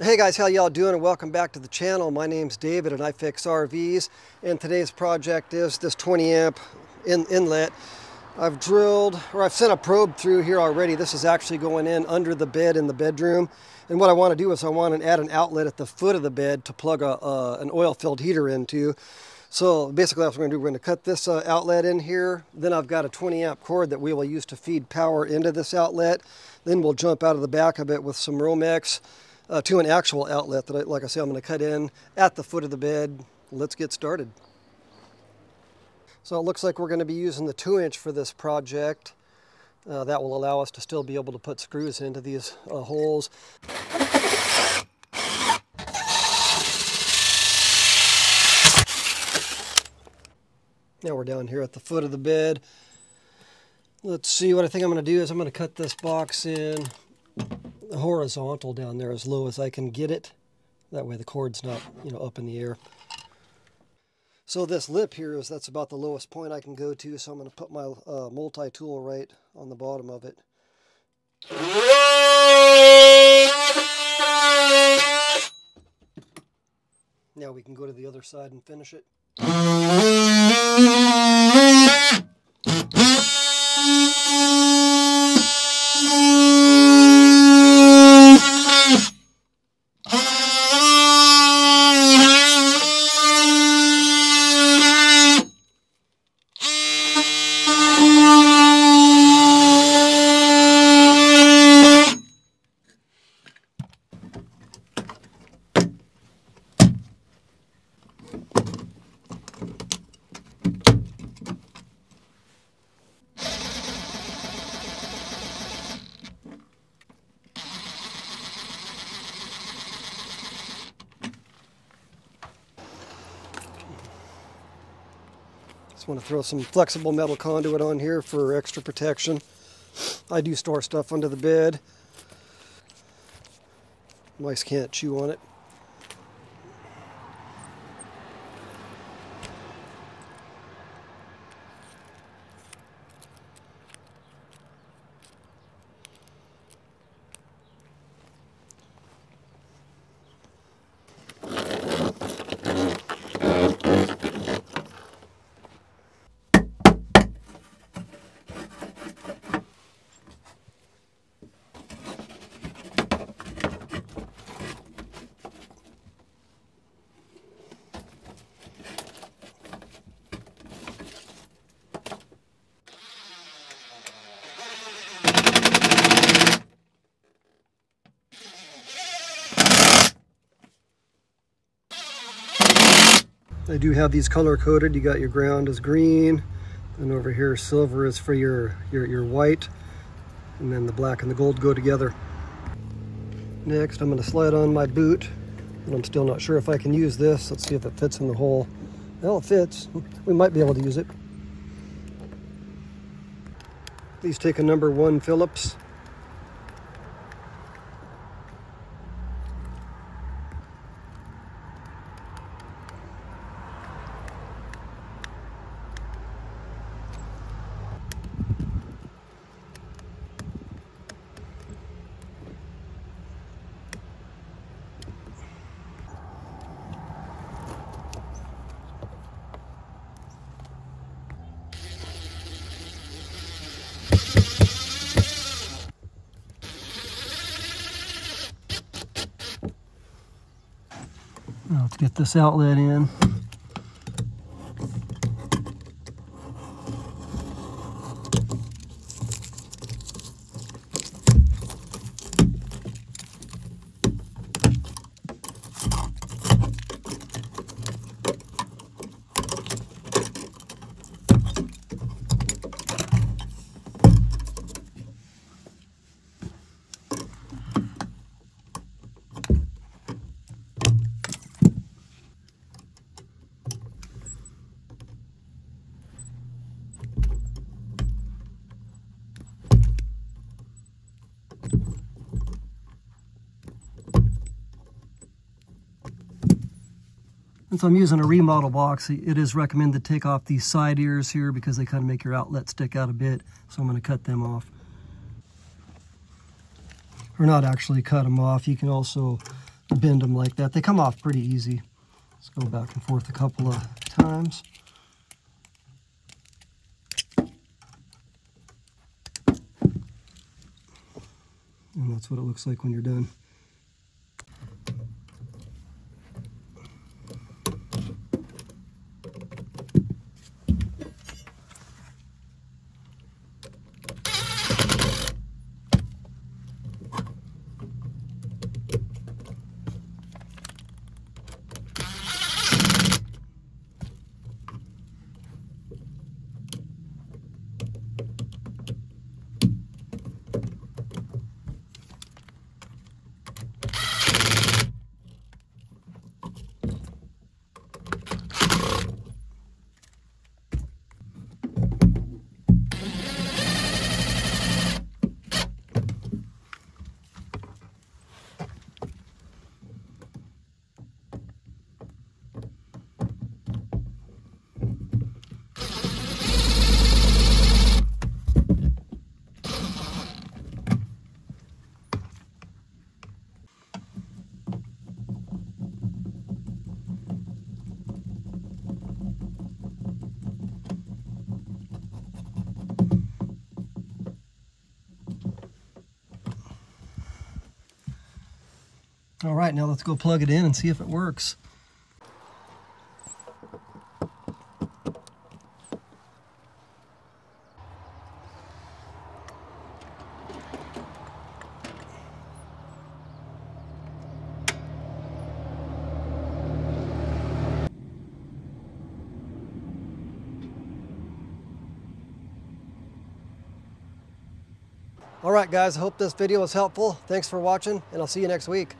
Hey guys, how y'all doing and welcome back to the channel. My name's David and I fix RVs and today's project is this 20 amp in inlet. I've drilled or I've sent a probe through here already. This is actually going in under the bed in the bedroom. And what I want to do is I want to add an outlet at the foot of the bed to plug a, uh, an oil filled heater into. So basically that's what we're going to do. We're going to cut this uh, outlet in here. Then I've got a 20 amp cord that we will use to feed power into this outlet. Then we'll jump out of the back of it with some Romex uh, to an actual outlet that, I, like I say, I'm going to cut in at the foot of the bed. Let's get started. So it looks like we're going to be using the 2 inch for this project. Uh, that will allow us to still be able to put screws into these uh, holes. Now we're down here at the foot of the bed. Let's see, what I think I'm going to do is I'm going to cut this box in horizontal down there as low as I can get it. That way the cord's not, you know, up in the air. So this lip here is, that's about the lowest point I can go to, so I'm going to put my uh, multi-tool right on the bottom of it. Now we can go to the other side and finish it. Want to throw some flexible metal conduit on here for extra protection. I do store stuff under the bed. Mice can't chew on it. They do have these color coded. You got your ground is green, and over here silver is for your, your, your white, and then the black and the gold go together. Next, I'm gonna slide on my boot, and I'm still not sure if I can use this. Let's see if it fits in the hole. Well, it fits. We might be able to use it. Please take a number one Phillips let's get this outlet in. Since I'm using a remodel box, it is recommended to take off these side ears here because they kind of make your outlet stick out a bit. So I'm going to cut them off. Or not actually cut them off. You can also bend them like that. They come off pretty easy. Let's go back and forth a couple of times. And that's what it looks like when you're done. All right, now let's go plug it in and see if it works. All right, guys, I hope this video was helpful. Thanks for watching, and I'll see you next week.